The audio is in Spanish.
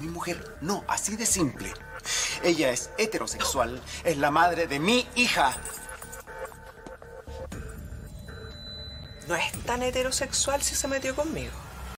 mi mujer. No, así de simple. Ella es heterosexual, es la madre de mi hija. No es tan heterosexual si se metió conmigo.